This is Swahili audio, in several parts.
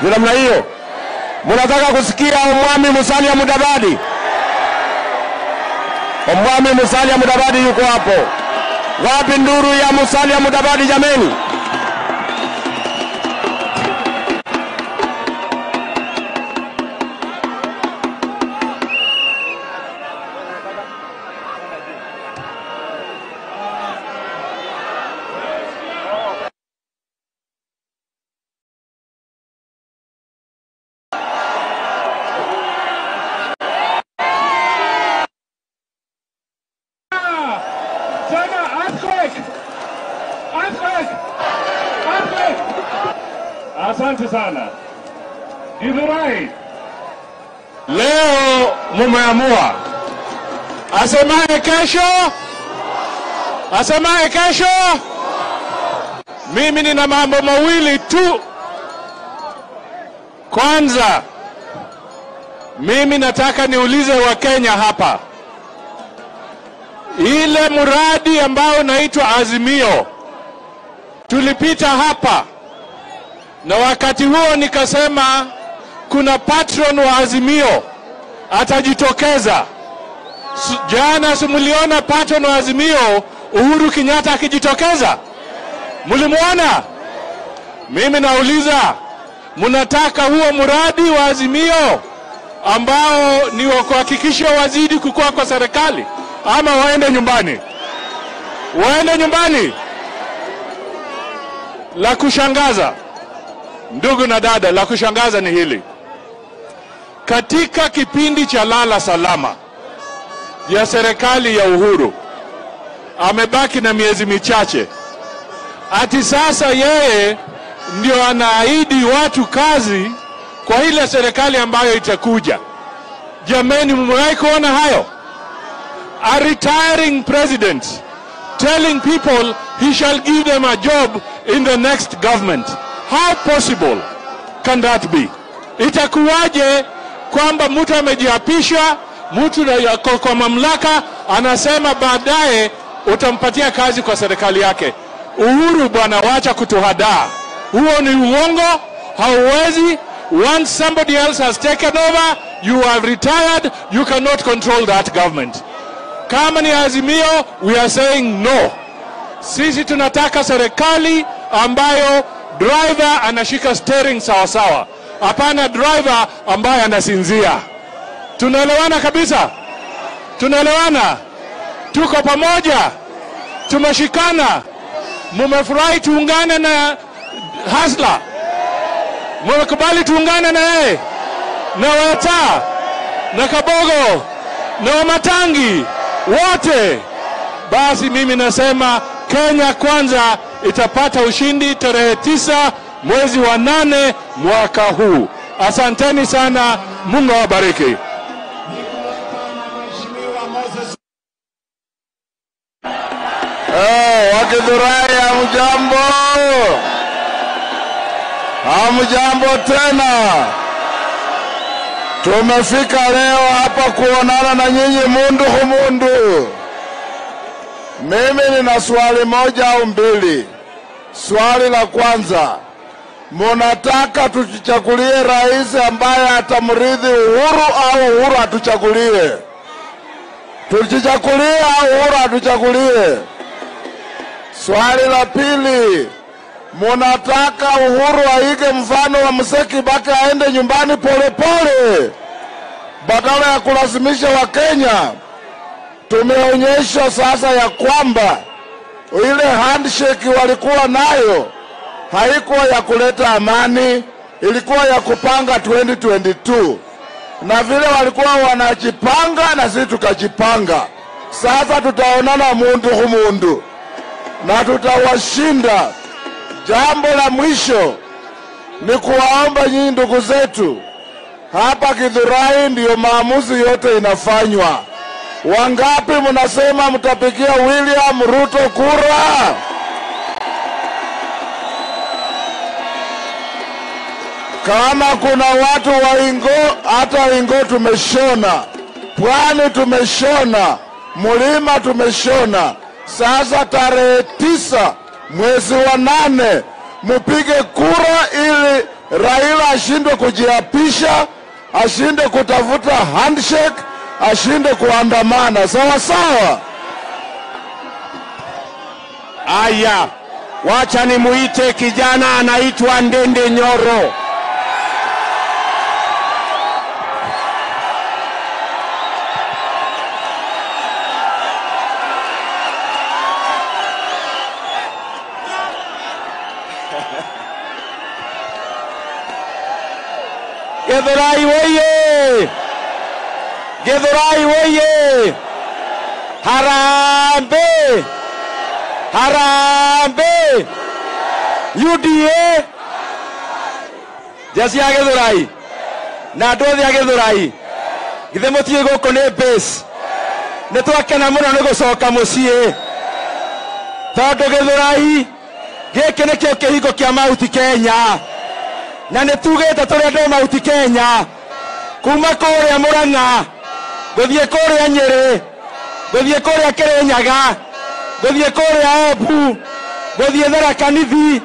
ni namna hiyo. Mnataka kusikia Omwami Musalia Mudavadi? Omwami Musalia Mudavadi yuko hapo. Wapi nduru ya Musalia Mudavadi jameni? Asante sana. Ifurahi. Leo mumeamua, asemaye kesho, asemaye kesho. Mimi nina mambo mawili tu. Kwanza, mimi nataka niulize Wakenya hapa, ile mradi ambao unaitwa Azimio, tulipita hapa na wakati huo nikasema kuna patron wa Azimio atajitokeza. Jana simuliona patron wa Azimio Uhuru Kenyatta akijitokeza, mlimwona? Mimi nauliza, mnataka huo mradi wa Azimio ambao ni wa kuhakikisha wazidi kukua kwa serikali, ama waende nyumbani? Waende nyumbani. La kushangaza Ndugu na dada, la kushangaza ni hili. Katika kipindi cha lala salama ya serikali ya Uhuru, amebaki na miezi michache, ati sasa yeye ndio anaahidi watu kazi kwa ile serikali ambayo itakuja. Jameni, mmewahi kuona hayo? A retiring president telling people he shall give them a job in the next government. How possible can that be? Itakuwaje kwamba mtu amejiapisha, mtu yako kwa mamlaka anasema baadaye utampatia kazi kwa serikali yake? Uhuru bwana, wacha kutuhadaa. Huo ni uongo, hauwezi. Once somebody else has taken over, you are retired, you cannot control that government. Kama ni Azimio, we are saying no. Sisi tunataka serikali ambayo driver anashika steering sawa sawa, hapana driver ambaye anasinzia. Tunaelewana kabisa? Tunaelewana? Tuko pamoja, tumeshikana. Mumefurahi tuungane na Hasla, mumekubali tuungane na yeye na wata na Kabogo na Wamatangi wote. Basi mimi nasema Kenya kwanza itapata ushindi tarehe tisa mwezi wa nane mwaka huu. Asanteni sana, Mungu awabariki. Oh, Wakidhurai hamjambo, hamjambo tena. Tumefika leo hapa kuonana na nyinyi mundu humundu. Mimi nina swali moja au mbili. Swali la kwanza, munataka tujichagulie rais ambaye atamrithi Uhuru au Uhuru atuchagulie? Tujichagulie au Uhuru atuchagulie? Swali la pili, munataka Uhuru aige mfano wa Mzee Kibaki aende nyumbani polepole badala ya kulazimisha Wakenya. Tumeonyesha sasa ya kwamba ile handshake walikuwa nayo haikuwa ya kuleta amani, ilikuwa ya kupanga 2022 na vile walikuwa wanajipanga na sisi tukajipanga. Sasa tutaonana mundu humundu na tutawashinda. Jambo la mwisho ni kuwaomba nyinyi ndugu zetu hapa Githurai, ndiyo maamuzi yote inafanywa. Wangapi mnasema mtapigia William Ruto kura? Kama kuna watu wa Ingo, hata Ingo tumeshona, Pwani tumeshona, Mlima tumeshona. Sasa tarehe tisa mwezi wa nane mupige kura ili Raila ashindwe kujiapisha, ashinde kutafuta handshake, ashinde kuandamana. Sawa sawa. Aya, wacha nimuite kijana anaitwa Ndende Nyoro. Githurai woye! Githurai woye! Harambee! Harambee! UDA! Jasi ya Githurai na andũ othe a Githurai githĩ mũtiĩ gũkũ nĩ base nĩ twakena mũno nĩ gũcoka mũciĩ tondũ Githurai gĩkĩ nĩkĩo kĩhingo kĩa Mauti Kenya na tugĩte ya andũ Mauti Kenya kuma kũrĩa Mũrang'a gũthiĩ kũrĩa Nyĩrĩ gũthiĩ kũrĩa Kĩrĩnyaga. Gũthiĩ kũrĩa Embu. Gũthiĩ Tharaka Nithi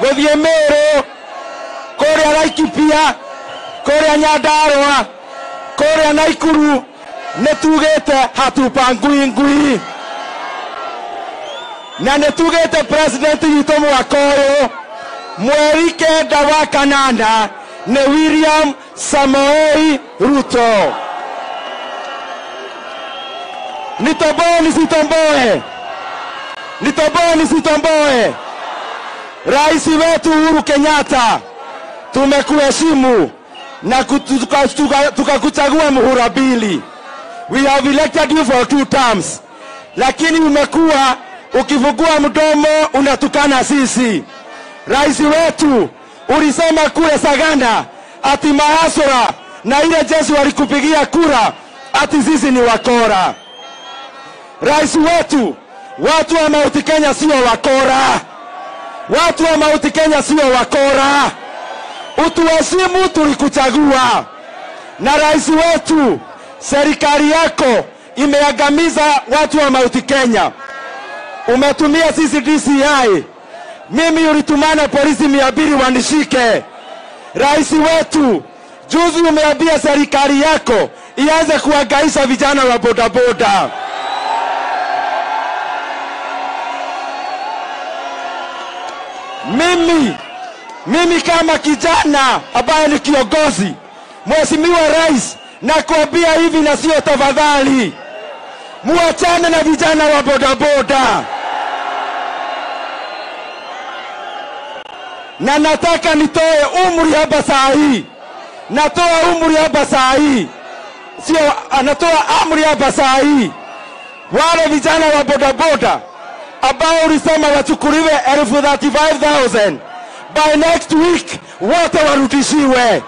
gũthiĩ Mĩrũ kũrĩa Laikipia. Kũrĩa nyandarwa kũrĩa Naikuru. Nĩ hatupa hatupangui ngui na tugĩte president witũ mwaka ũyũ. Mweri kenda wa kanana nĩ William Samoei Ruto. Nitomboe nisitomboe, nitoboe nisitomboe. Rais wetu Uhuru Kenyatta, tumekuheshimu na tukakuchagua muhula mbili. We have elected you for two terms, lakini umekuwa ukifungua mdomo unatukana sisi. Rais wetu ulisema kule Sagana ati maasura na ile jeshi walikupigia kura ati sisi ni wakora. Rais wetu, watu wa Mauti Kenya sio wakora, watu wa Mauti Kenya sio wakora. Utuheshimu, tulikuchagua. Na rais wetu, serikali yako imeangamiza watu wa Mauti Kenya. Umetumia sisi DCI, mimi ulitumana polisi mia mbili wanishike. Rais wetu, juzi umeambia serikali yako ianze kuangaisha vijana wa bodaboda. Mimi mimi kama kijana ambaye ni kiongozi, Mheshimiwa Rais, nakuambia hivi na sio tafadhali, muachane na vijana wa bodaboda. na nataka nitoe umri hapa saa hii, natoa umri hapa saa hii, sio anatoa amri hapa saa hii. Wale vijana wa bodaboda ambao ulisema wachukuliwe elfu 35,000 by next week wote warudishiwe.